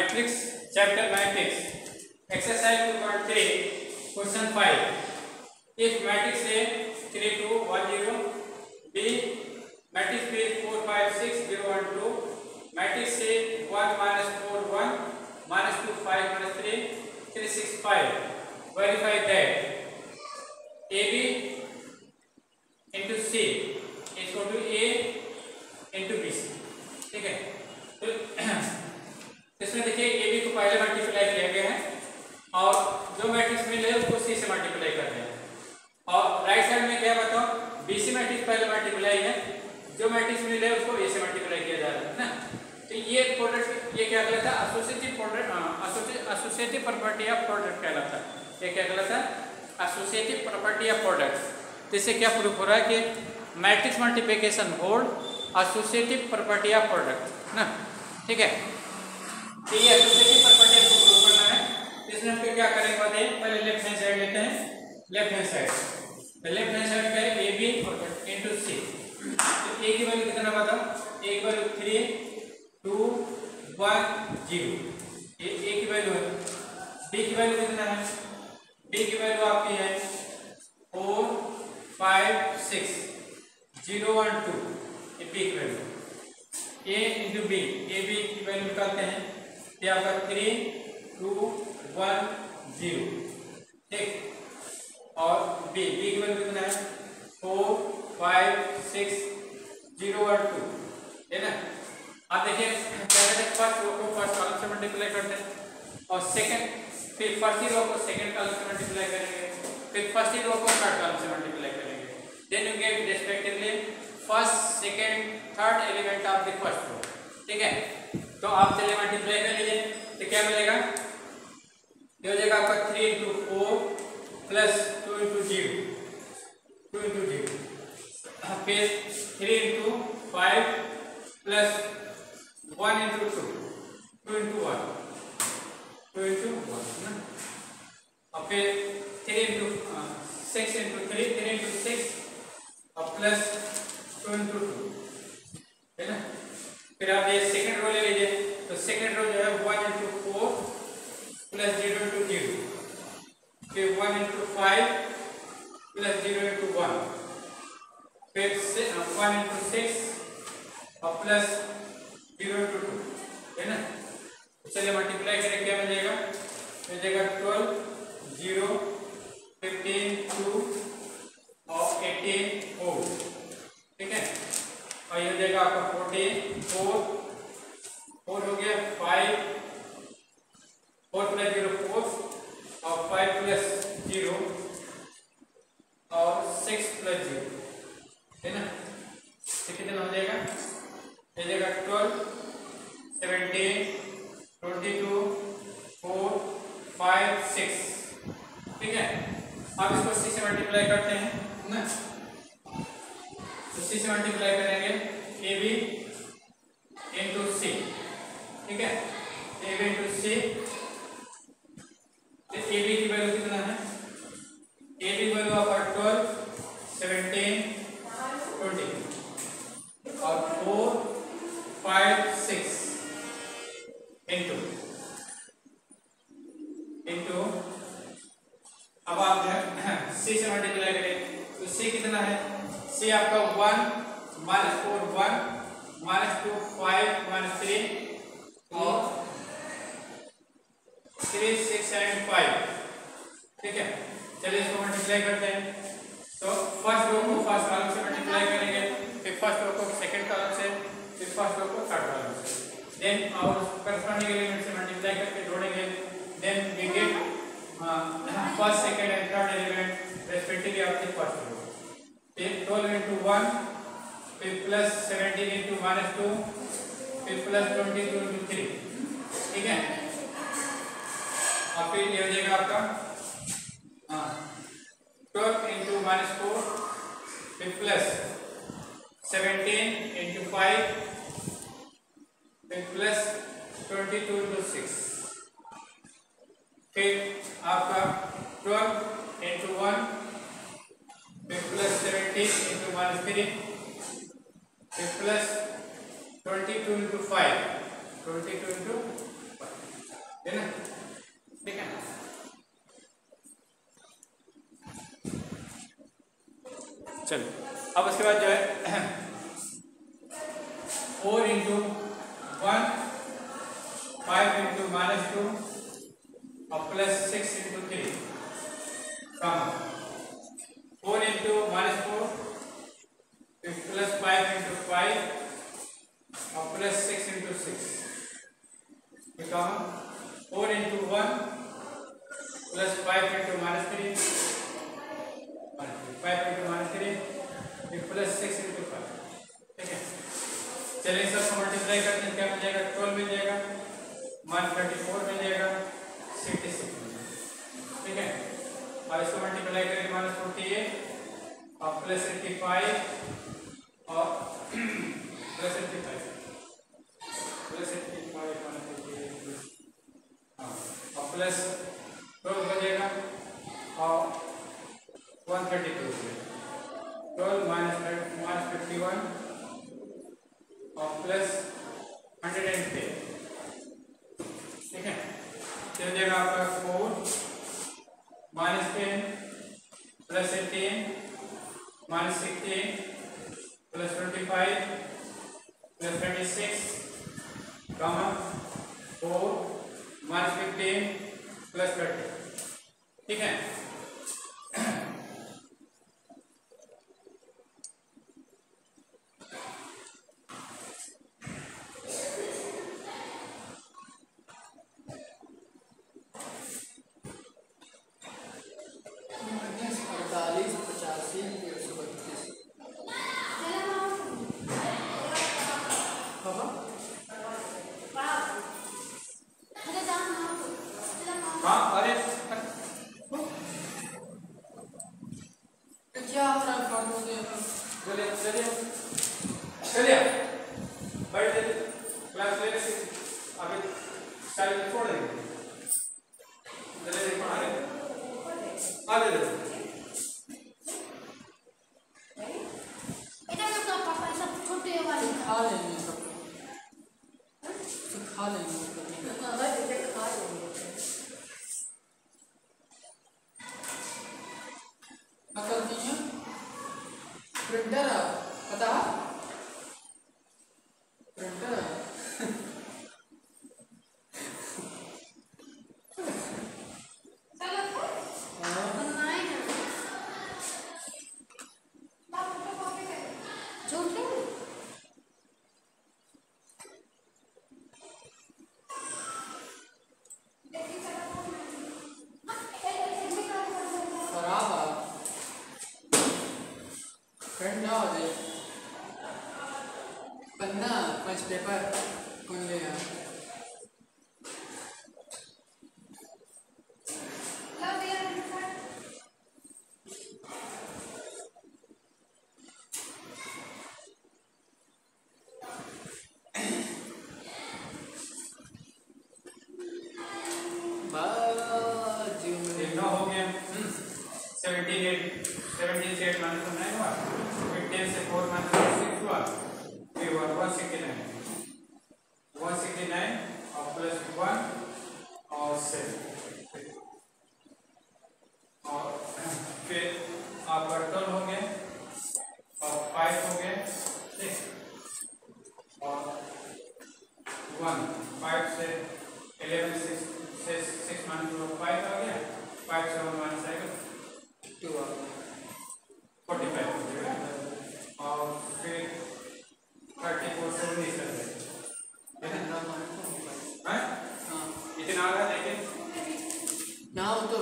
Matrix chapter matrix exercise 2.3 question 5 if matrix A 3 2 1 0 B matrix B 4 5 6 0 1 2 matrix A 1 minus 4 1 minus 2 5 minus 3 3 6 5 verify that AB into C is equal to A into BC ठीक है तो इसमें देखिए A B को पहले multiply किया गया है। और जो मैट्रिक्स मिले, उसको सी से मल्टीप्लाई कर रहे हैं। और राइट साइड में क्या बताओ बी सी मैट्रिक्स पहले मल्टीप्लाई है। जो मैट्रिक्स मिले, उसको ए से मल्टीप्लाई किया जा रहा है, ना? तो ये प्रोडक्ट ये क्या कहलाता है? Associative product associative property of product कहलाता है। ये क्या कहलाता है? एसोसिएटिव प्रॉपर्टी ऑफ़ प्रोडक्ट तो इससे क्या प्रूफ हो रहा है कि matrix multiplication hold associative property of product ना? ठीक है? तो ये एसोसिएटिव प्रॉपर्टी आपको प्रूव करना है। इसमें हम क्या करेंगे पहले लेफ़्ट हैंड साइड लेते हैं। लेफ़्ट हैंड साइड तो लेफ़्ट हैंड साइड का ए बी इंटू सी तो ए की वैल्यू कितना बताओ ए की value three two one zero A की वैल्यू है। बी की वैल्यू कितना है? बी की वैल्यू आपकी है four five six zero one two ये बी की value A into B A B की वैल्यू निकालते हैं। आपका थ्री टू वन ज़ीरो ठीक और बी बी की वैल्यू कितना है? Four five six zero one two है ना? आप देखिए पहले फ़र्स्ट रो को फ़र्स्ट कॉलम से मल्टीप्लाई करते हैं। और सेकंड फिर फ़र्स्ट ही रो को सेकंड कॉलम से मल्टीप्लाई करेंगे। फिर फ़र्स्ट ही रो को थर्ड कॉलम से मल्टीप्लाई करेंगे। Then you get respectively first second third element of the first row ठीक है? तो आप चलिए मल्टीप्लाई कर लीजिए तो क्या मिलेगा? ये हो जाएगा आपका three into four plus first column से मल्टीप्लाई करेंगे, फिर फ़र्स्ट रो को सेकंड कॉलम से, फिर फ़र्स्ट रो को थर्ड कॉलम से। देन और करस्पोंडिंग एलिमेंट से मल्टीप्लाई करके जोड़ेंगे। Then we get first second and third element respectively of the first row फिर 12 into 1 फिर प्लस 17 into माइनस 2 फिर प्लस 22 into 3 ठीक है? और फिर ये हो जाएगा आपका हाँ twelve into minus four plus 17 into 5 then plus 22 into 6 फिर after 12 into 1 फिर plus 17 into 1 is plus 22 into 5 22 into 5 देना देखाना चलो। अब उसके बाद जो है four into one five into minus two और प्लस सिक्स इंटू थ्री कम four into minus four plus five into five और plus six into six become 4 into 1 plus 5 into minus 3 5 into minus 3 फिर प्लस सिक्स इंटू फाइव ठीक है चलिए सबको multiply करते हैं, क्या मिल जाएगा? ट्वेल्व मिल जाएगा वन थर्टी फोर मिल जाएगा सिक्सटी सिक्स मिल जाएगा। ठीक है? और इसको मल्टीप्लाई करेंगे माइनस फोर्टी एट और प्लस एट्टी फाइव और plus eighty five plus eighty five minus eighty eight और प्लस ट्वेल्व हो जाएगा, और वन थर्टी टू बजेगा twelve minus minus fifty one और प्लस हंड्रेड एंड टेन ठीक है? चल जाएगा आपका four minus ten plus eighteen minus sixteen plus twenty five plus twenty six common four minus fifteen plus thirty ठीक है अड़तालीस पचासी एक सौ बत्तीस हाँ अरे क्या हो रहा है फाटो से चलिए चलिए चलिए बैठ जाइए क्लास ले लेते अभी साइड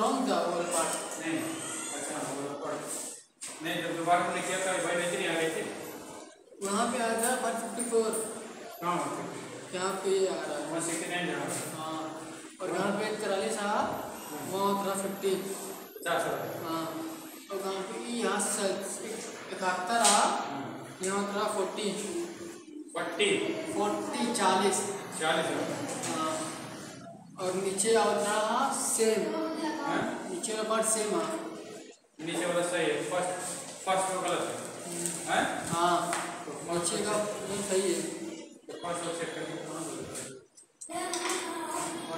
रॉन्ग था वो पार्ट। नहीं अच्छा वो पढ़ नहीं जब दोबारा हमने किया था भाई नहीं नहीं आ रही थी। वहाँ पे आ रहा है वन फिफ्टी फोर हाँ यहाँ पे आ रहा है। वन सिक्सटी नाइन जहाँ हाँ। और यहाँ पे तिरालीस आ वहाँ उतरा फिफ्टी पचास हो रहा हाँ और यहाँ पे यहाँ से इकहत्तर आ यहाँ उतरा फोर्टी। पट्टी फोर्टी चालीस। चालीस हो रहा हाँ और नीचे आ उतरा सेम। है नीचे वाला पार्ट सेम आ नीचे वाला सही है फ़र्स्ट फ़र्स्ट वो गलत है हैं हाँ नीचे का ये सही है फ़र्स्ट वो चेक करके है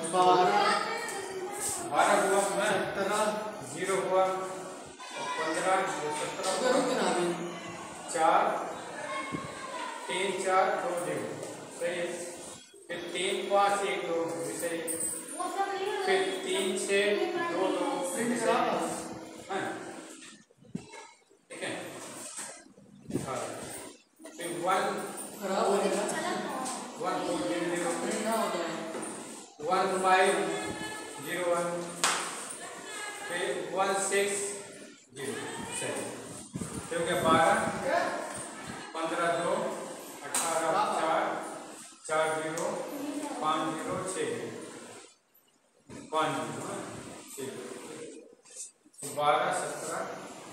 बारह बारह हुआ है सत्रह ज़ीरो हुआ पंद्रह सत्रह रुक ना अभी चार तीन चार दो ज़ीरो सही है फिर तीन पाँच एक दो सही है फिर तीन छः दो दो प्रिंट भी करा सही है बस हाँ। ठीक है हाँ। फिर वन खराब हो जाएगा one four zero zero print ना हो जाए वन फाइव ज़ीरो वन फिर वन सिक्स ज़ीरो सही फिर हो गया बारह पंद्रह दो अठारह चार चार ज़ीरो पाँच ज़ीरो छः पाँच ज़ीरो हाँ, छः बारह सत्रह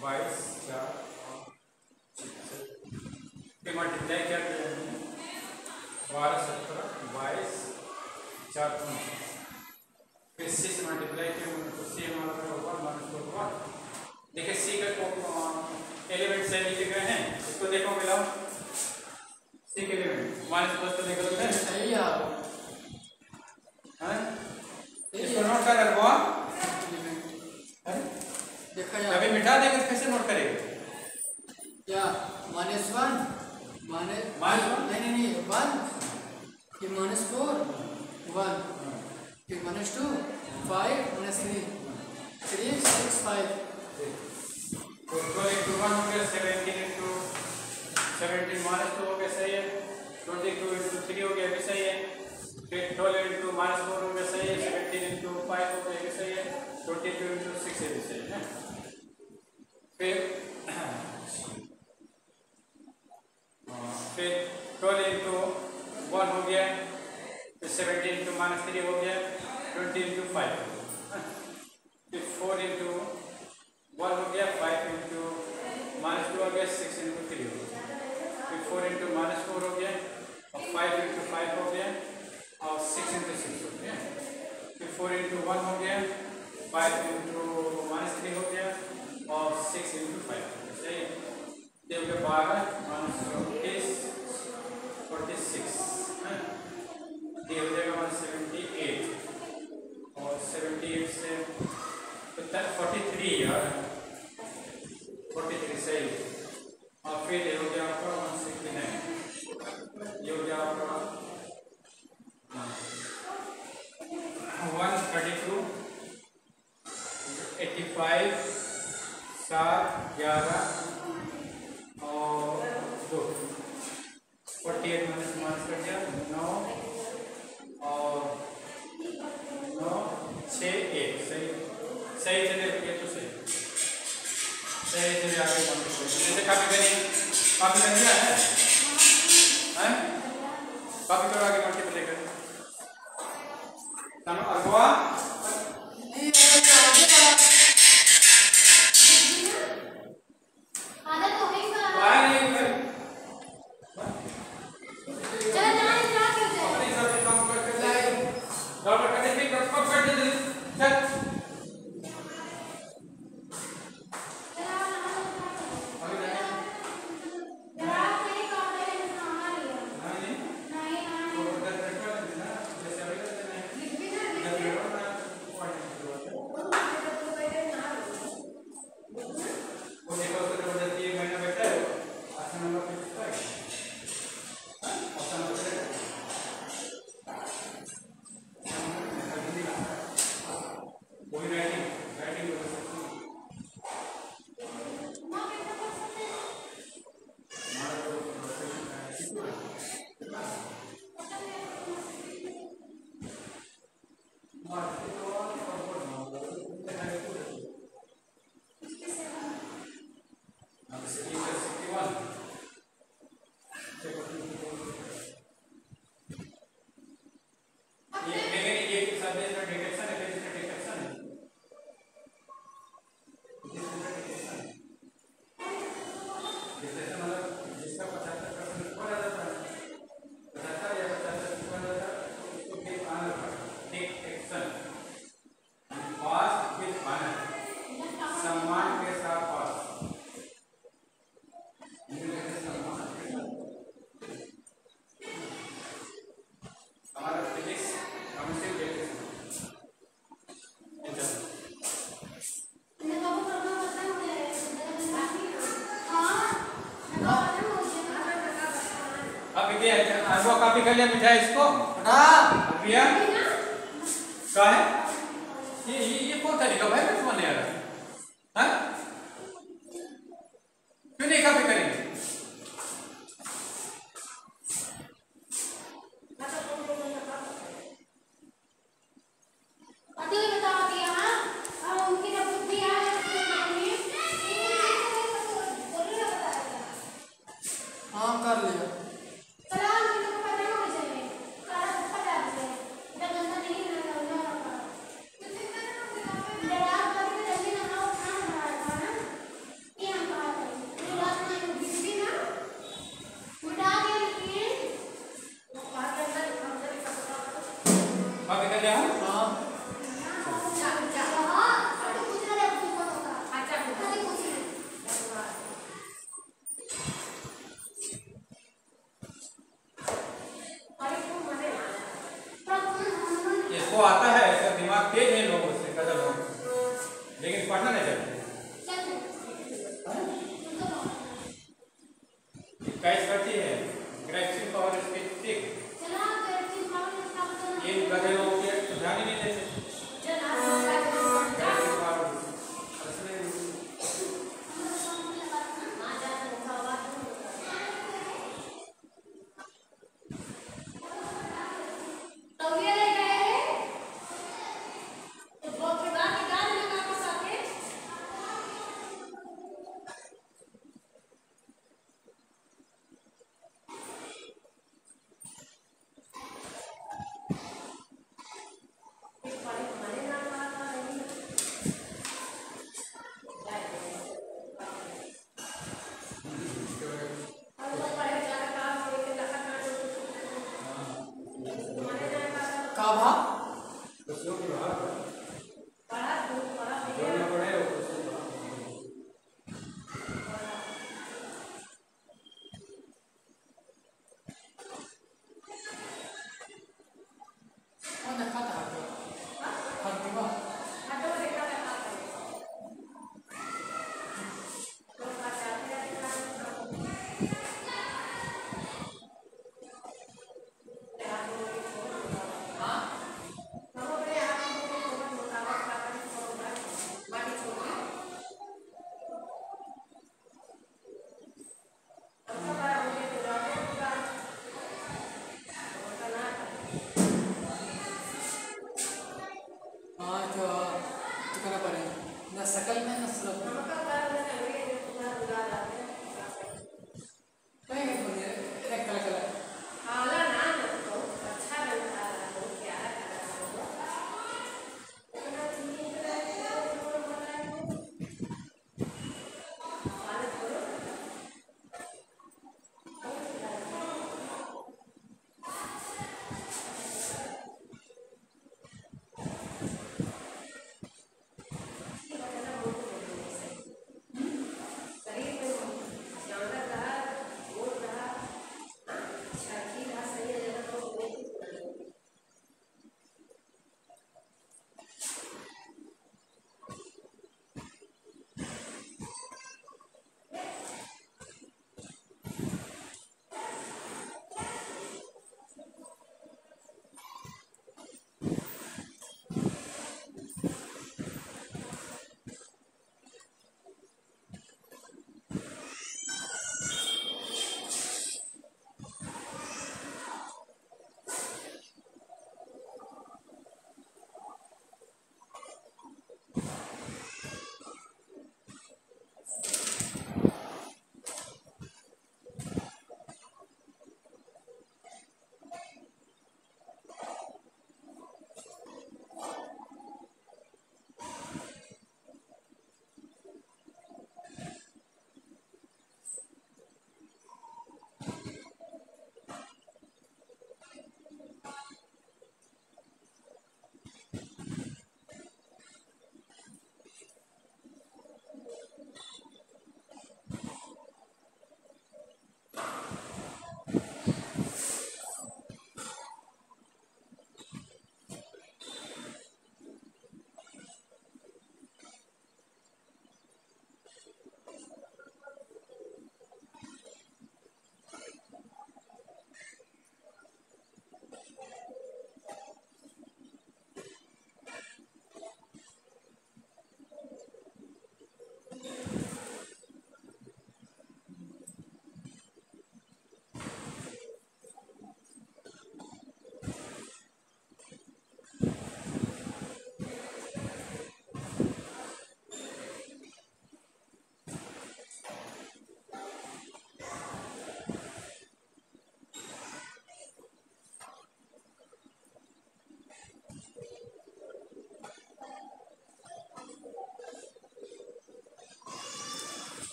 बाईस चार फिर मल्टीप्लाई क्या किया हमने बारह सत्रह बाईस चार पाँच फिर सी से मल्टीप्लाई किया तो सी हमारा वन माइनस फोर वन देखिए सी का एलिमेंट से लिखे गए हैं इसको देखो मिलाओ सी के एलिमेंट माइनस प्लस तो निकल गए सही है आप हैं सही इसको है नोट कर रखो हाँ? एलिमेंट देखा अभी जाए मिटा देंगे कैसे नोट करेंगे क्या? Minus one? Minus one? नहीं नहीं नहीं, वन। फिर माइनस फोर? वन। फिर minus two? Five? Minus three? Three, six, five. तो इंटू वन हो गया seventeen into seventeen minus two हो गया, सही है। ट्वेंटी टू इंटू थ्री हो गया, भी सही है। फिर ट्वेल्व इंटू माइनस फोर हो गया, सही है। सेवेंटीन इंटू फाइव हो गया, भी सही है। ट्वेंटी टू इंटू सिक्स है, भी सही है फिर फिर ट्वेल्व इंटू वन हो गया, फिर सेवेंटीन इंटू माइनस थ्री हो गया ट्वेंटी इंटू फाइव फिर फोर इंटू वन हो गया फाइव इंटू माइनस टू हो गया सिक्स इंटू थ्री हो गया. फिर फोर इंटू माइनस फोर हो गया, और फाइव इंटू फाइव हो गया, और सिक्स इंटू सिक्स हो गया. फिर फोर इंटू वन हो गया फाइव इंटू माइनस थ्री हो गया, और सिक्स इंटू फाइव हो गया. सही? गया बारह माइनस database कॉपी कर लिया मिठाई इसको।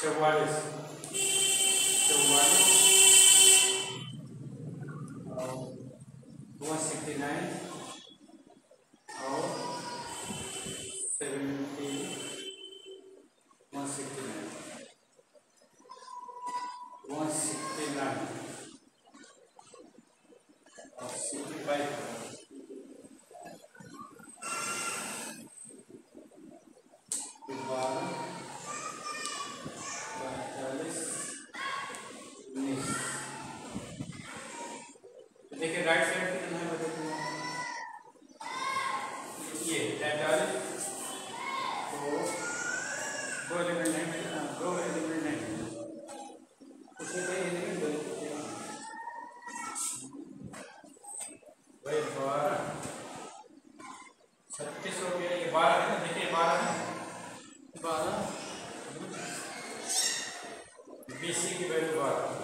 चौवालीस चौवालीस one sixty nine Pensei que vai levar.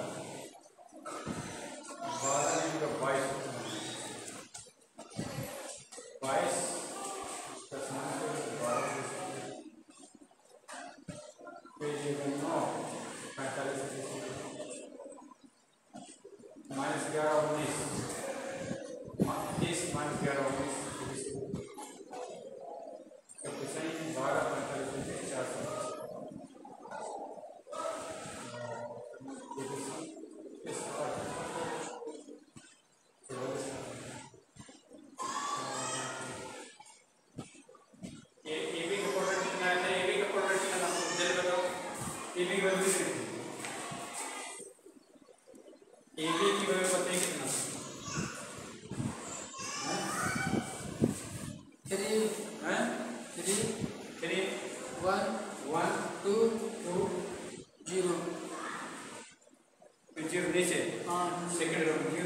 second round.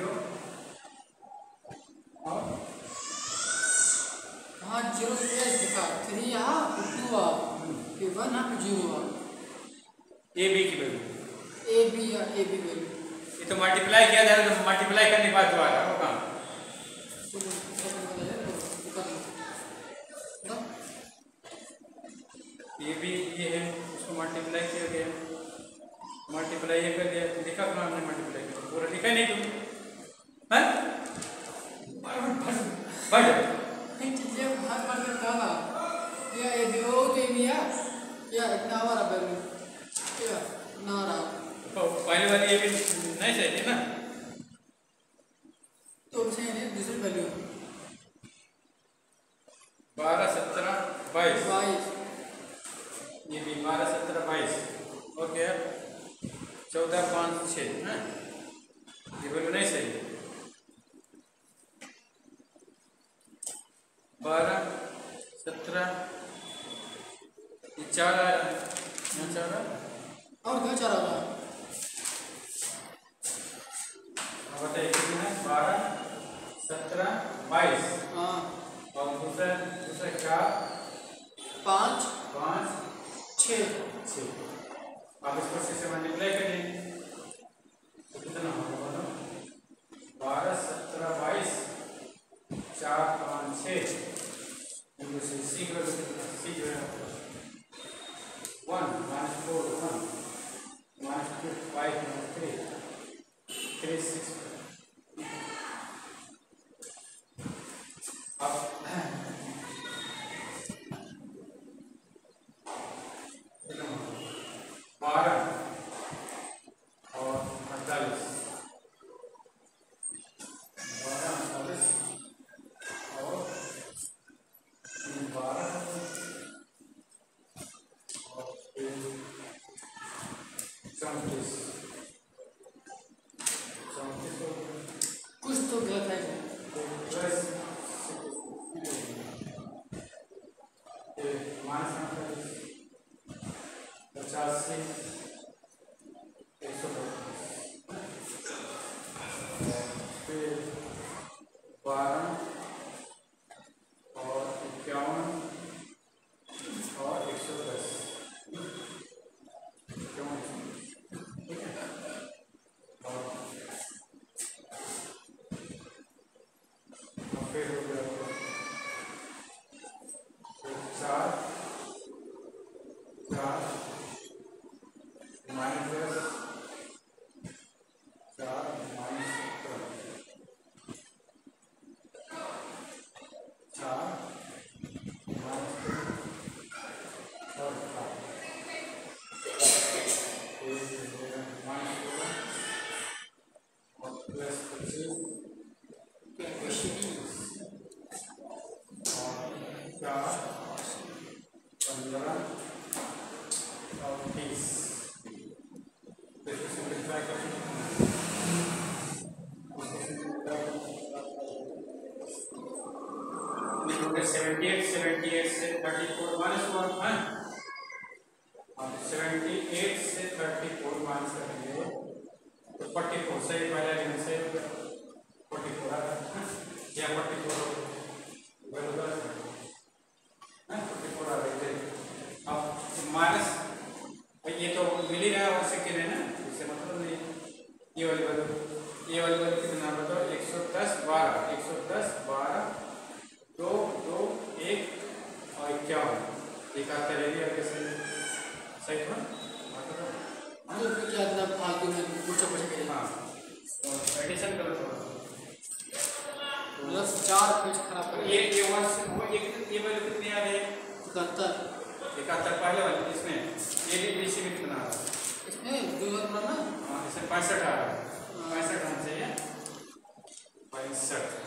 इक्यावन एक आपका रह आपके सही था मतलब क्या इतना फालतू में पूछो पूछ के हाँ। एडिशन करो थोड़ा। मतलब चार पेज खराब कर ये ये वन से वो ये ये वाले कितने आ रहे इकहत्तर। इकहत्तर पहले वाले इसमें। ये भी बीसी में कितना आ रहा है? इसमें दो नंबर ना हाँ इसमें पैंसठ आ रहा है। हाँ। पैंसठ होना चाहिए पैंसठ।